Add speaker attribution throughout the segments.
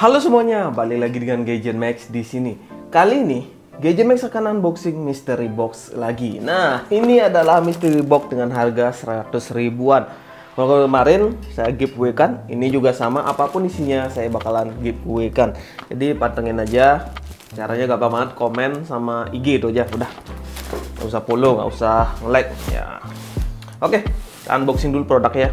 Speaker 1: Halo semuanya, balik lagi dengan Gadget Max di sini. Kali ini Gadget Max akan unboxing mystery box lagi. Nah, ini adalah mystery box dengan harga 100 ribuan. Kalau kemarin saya giveaway kan, ini juga sama apa pun isinya saya bakalan giveaway kan. Jadi pantengin aja. Caranya gampang banget, komen sama IG itu aja, udah. Gak usah follow, gak usah like ya. Oke, unboxing dulu produknya.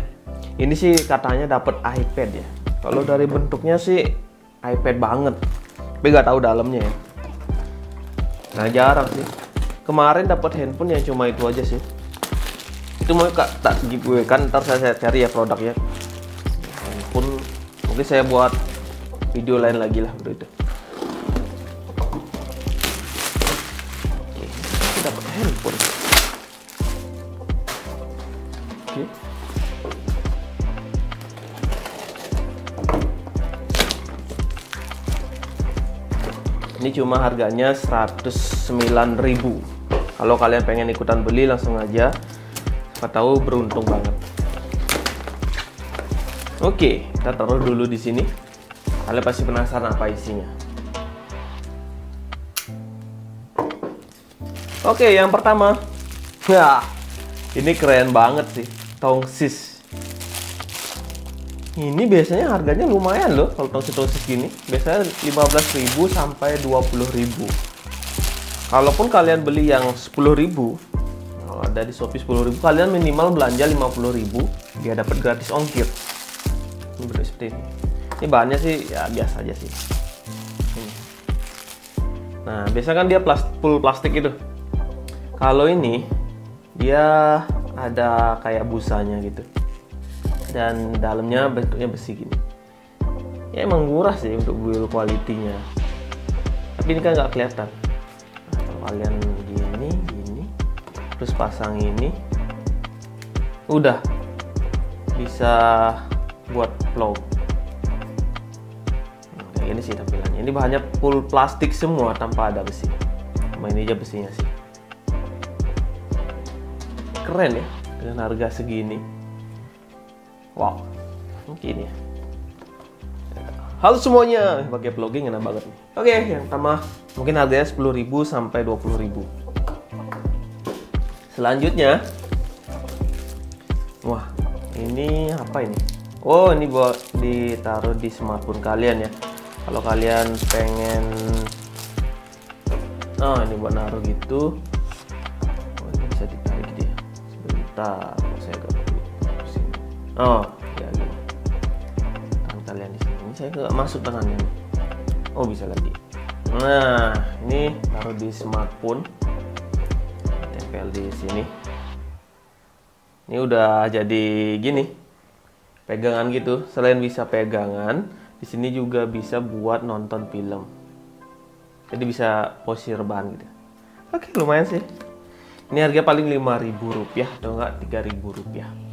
Speaker 1: Ini sih katanya dapat iPad ya. Kalau dari bentuknya sih iPad banget. Tapi nggak tahu dalamnya ya. Nah jarang sih. Kemarin dapat handphone yang cuma itu aja sih. Itu mau kak tak giveaway kan ntar saya, saya cari ya produknya. Handphone mungkin saya buat video lain lagi lah begitu. Oke, dapat handphone. Ini cuma harganya 109.000. Kalau kalian pengen ikutan beli langsung aja. Siapa tahu beruntung banget. Oke, kita taruh dulu di sini. Kalian pasti penasaran apa isinya. Oke, yang pertama. Ya, ini keren banget sih. Tongsis. Ini biasanya harganya lumayan loh kalau tongsis-tongsis gini. Biasanya 15.000 sampai 20.000. Kalaupun kalian beli yang 10.000, kalau ada di Shopee 10.000, kalian minimal belanja 50.000, dia dapat gratis ongkir. Ini seperti ini. Ini bahannya sih ya biasa aja sih. Ini. Nah, biasa kan dia plas full plastik itu. Kalau ini dia ada kayak busanya gitu dan dalamnya bentuknya besi gini. Ya emang murah sih untuk build quality-nya. Tapi ini kan nggak kelihatan. Nah, kalau kalian gini gini terus pasang ini udah bisa buat vlog nah, gini sih tampilannya. Ini bahannya full plastik semua tanpa ada besi. Cuma ini aja besinya sih. Keren ya dengan harga segini wow mungkin ya. Halo semuanya pakai vlogging enak banget nih. Oke yang pertama mungkin harganya 10.000 sampai 20.000 selanjutnya wah ini apa ini? Oh ini buat ditaruh di smartphone kalian ya. Kalau kalian pengen oh ini buat naruh gitu. Oh ini bisa ditarik dia. Sebentar oh ya gini tangan kalian di sini. Ini saya nggak masuk tangannya oh bisa lagi. Nah ini taruh di smartphone. Tempel di sini. Ini udah jadi gini pegangan gitu. Selain bisa pegangan di sini juga bisa buat nonton film. Jadi bisa posisi rebahan gitu. Oke lumayan sih. Ini harga paling 5000 rupiah atau enggak 3000 rupiah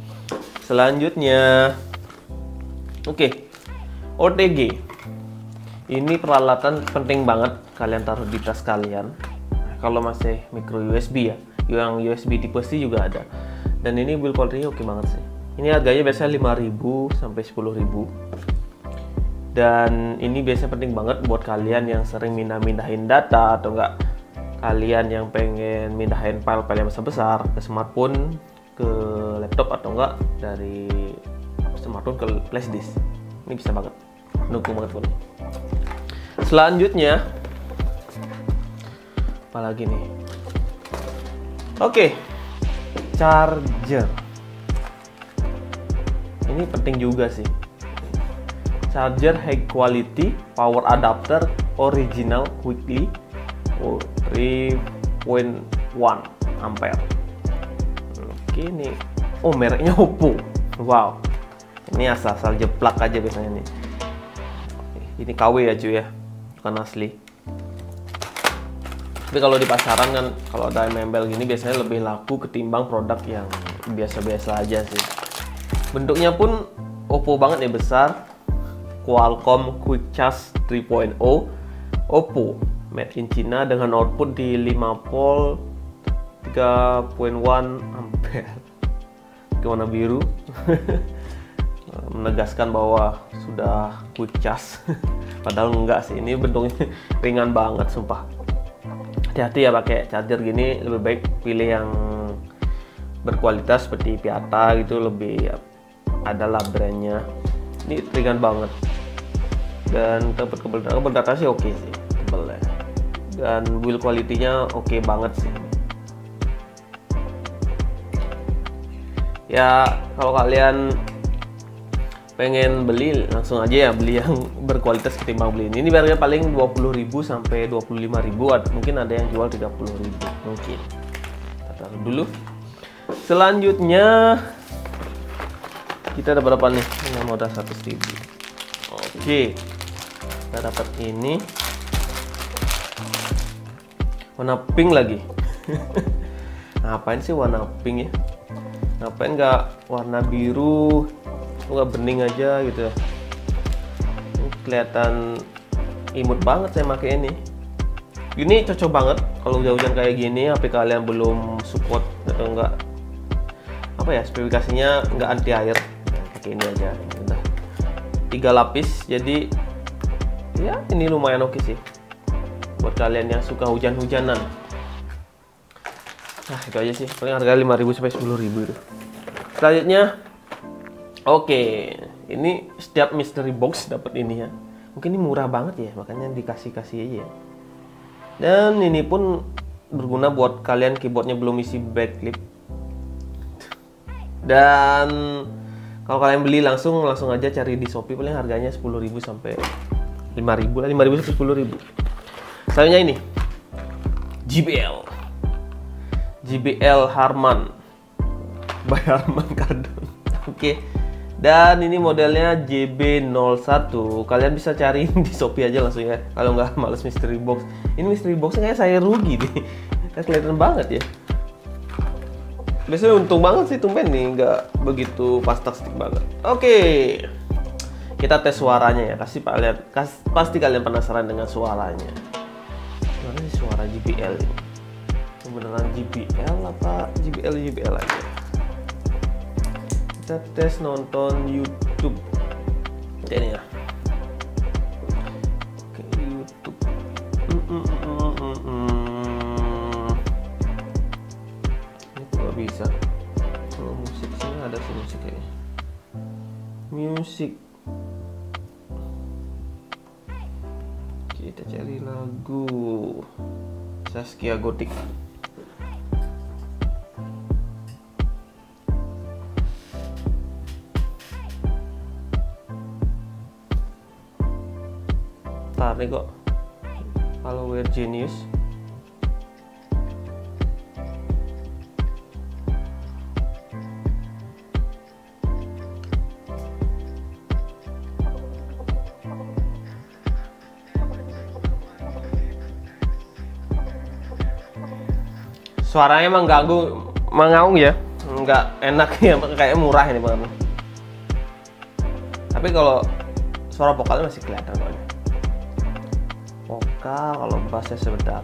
Speaker 1: selanjutnya. Oke. Okay. OTG ini peralatan penting banget kalian taruh di tas kalian. Kalau masih micro USB ya. Yang USB tipe C juga ada. Dan ini build quality oke banget sih. Ini harganya biasanya 5000 sampai 10000 dan ini biasanya penting banget buat kalian yang sering mindah-mindahin data atau enggak kalian yang pengen mindahin file-file yang besar-besar ke smartphone ke laptop atau enggak dari smartphone ke flash disk. Ini bisa banget. Dukung banget phone selanjutnya apalagi nih? Oke charger. Ini penting juga sih. Charger high quality power adapter original oh, 3.1 ampere. Oke ini oh mereknya Oppo. Wow. Ini asal-asal jeplak aja biasanya nih. Ini KW ya cuy ya. Bukan asli. Tapi kalau di pasaran kan kalau ada membel gini biasanya lebih laku ketimbang produk yang biasa-biasa aja sih. Bentuknya pun Oppo banget ya besar. Qualcomm Quick Charge 3.0 Oppo made in China dengan output di 5 volt 3.1 ampere ke warna biru menegaskan bahwa sudah quick padahal enggak sih ini bentuknya ringan banget sumpah hati-hati ya pakai charger gini lebih baik pilih yang berkualitas seperti Piata gitu lebih adalah brandnya ini ringan banget dan tempat kebel data sih oke okay sih tebel ya dan build quality-nya oke okay banget sih ya kalau kalian pengen beli langsung aja ya beli yang berkualitas ketimbang beli ini. Ini harganya paling 20.000 sampai 25.000 mungkin ada yang jual 30.000 mungkin. Kita taruh dulu. Selanjutnya kita ada berapa nih? Ini modal 100.000. Oke. Kita dapat ini. Warna pink lagi. Ngapain sih warna pink ya? Ngapain nggak warna biru? Nggak bening aja gitu. Kelihatan imut banget saya pakai ini. Ini cocok banget kalau hujan-hujan kayak gini HP kalian belum support atau enggak apa ya spesifikasinya enggak anti air. Pakai ini aja udah. Tiga lapis jadi ya ini lumayan oke sih buat kalian yang suka hujan-hujanan nah itu aja sih paling harga 5000 sampai 10000 itu selanjutnya Oke, ini setiap mystery box dapat ini ya. Mungkin ini murah banget ya, makanya dikasih-kasih aja ya. Dan ini pun berguna buat kalian keyboardnya belum isi backclip. Dan kalau kalian beli langsung langsung aja cari di Shopee paling harganya 10.000 sampai 5.000 lah, 5.000 sampai 10.000. Selanjutnya ini JBL. JBL Harman. By Harman Kardon. Oke. Okay dan ini modelnya JB01 kalian bisa cari di Shopee aja langsung ya kalau nggak males mystery box. Ini mystery boxnya kayak saya rugi kayak kelihatan banget ya. Biasanya untung banget sih tumben nih nggak begitu fantastik banget. Oke. Kita tes suaranya ya kasih kalian kas, pasti kalian penasaran dengan suaranya. Gimana sih suara JBL ini beneran JBL apa JBL JBL aja. Kita tes nonton YouTube. Ini ya. Oke YouTube. Mm -mm -mm ini kok bisa? Kalau musik sini ada sih musik kayaknya. Musik kita cari lagu. Saskia Gotik nih kok kalau we're genius. Suaranya emang ganggu mengaung ya. Nggak enak ya kayak murah ini banget tapi kalau suara vokalnya masih kelihatan kok kalau bassnya sebentar.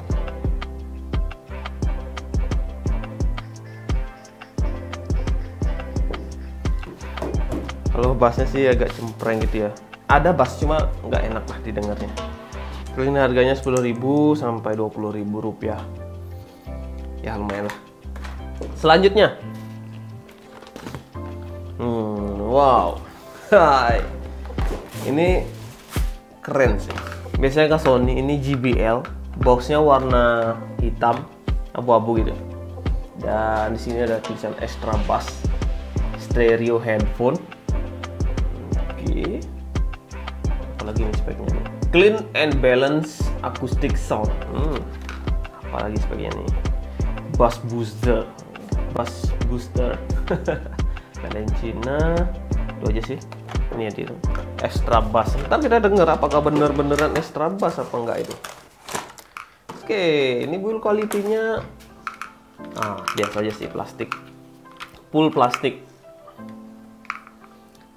Speaker 1: Kalau bassnya sih agak cempreng gitu ya. Ada bass cuma nggak enak lah didengarnya. Terus ini harganya 10.000 sampai 20.000 rupiah. Ya lumayan lah. Selanjutnya. Hmm, wow. Hai. ini keren sih biasanya ke Sony ini JBL boxnya warna hitam abu-abu gitu. Dan di sini ada tulisan extra bass stereo headphone. Oke. Apalagi ini speknya nih? Clean and balance acoustic sound. Hmm. apalagi speknya nih? Bass booster. Bass booster. Kalian Cina. Itu aja sih. Ini ya itu extra bass. Ntar kita denger apakah bener-beneran extra bass apa enggak itu. Oke ini build quality-nya. Ah biasa aja sih plastik. Full plastik.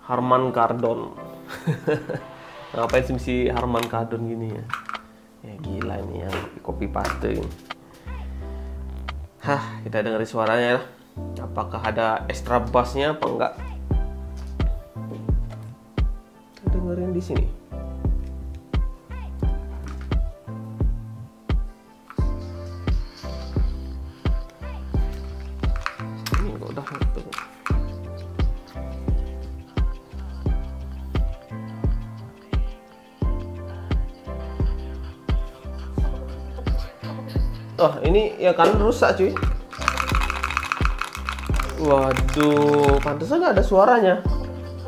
Speaker 1: Harman Kardon. Ngapain sih si Harman Kardon gini ya? Ya gila ini yang copy paste ini. hah kita dengerin suaranya ya. Apakah ada extra bassnya apa enggak di sini ini Oh, ini ya kan rusak cuy. Waduh, pantesan nggak ada suaranya.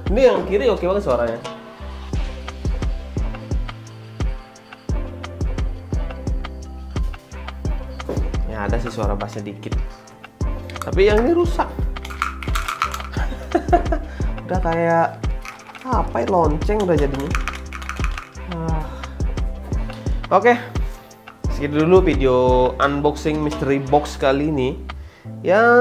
Speaker 1: Ini yang kiri oke banget suaranya. Ya ada sih suara bassnya dikit. Tapi yang ini rusak. udah kayak apa ya lonceng udah jadinya. Ah. Oke, segitu dulu video unboxing mystery box kali ini. Yang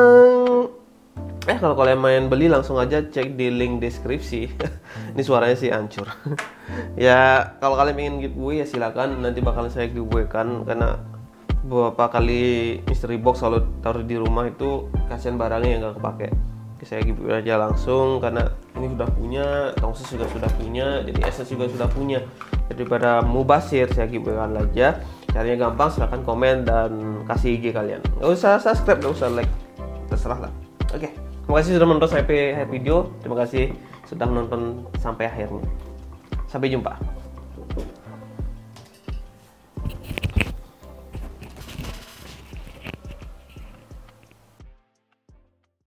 Speaker 1: eh kalau kalian main beli langsung aja cek di link deskripsi. ini suaranya sih hancur. ya kalau kalian ingin giveaway ya silakan nanti bakal saya giveaway kan karena beberapa kali mystery box kalau taruh di rumah itu kasihan barangnya yang nggak kepake. Saya giveaway aja langsung karena ini sudah punya, Tongses juga sudah punya, jadi SS juga sudah punya. Daripada mubasir saya giveaway aja. Caranya gampang, silahkan komen dan kasih IG kalian. Nggak usah subscribe, nggak usah like, terserah lah. Oke, terima kasih sudah menonton sampai video. Terima kasih sudah menonton sampai akhirnya. Sampai jumpa.